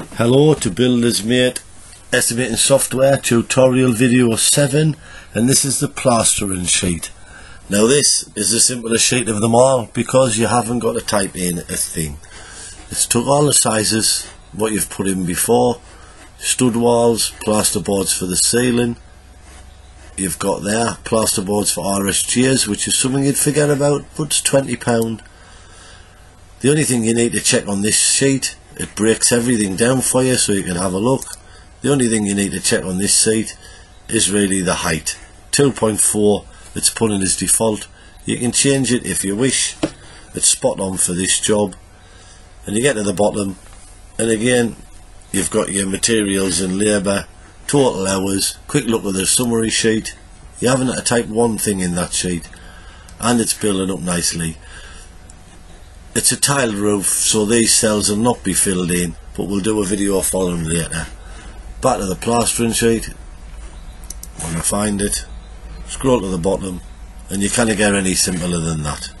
Hello to Builder's Mate Estimating Software Tutorial Video 7 and this is the plastering sheet. Now this is the simplest sheet of them all because you haven't got to type in a thing. It's took all the sizes, what you've put in before, stud walls, plasterboards for the ceiling, you've got there plasterboards for RSJs which is something you'd forget about but it's £20. The only thing you need to check on this sheet it breaks everything down for you so you can have a look. The only thing you need to check on this seat is really the height. 2.4 it's put in as default. You can change it if you wish. It's spot on for this job. And you get to the bottom and again you've got your materials and labour total hours quick look at the summary sheet. You haven't had to type one thing in that sheet and it's building up nicely it's a tiled roof so these cells will not be filled in but we'll do a video following later. Uh, back to the plastering sheet when I find it scroll to the bottom and you can't get any simpler than that.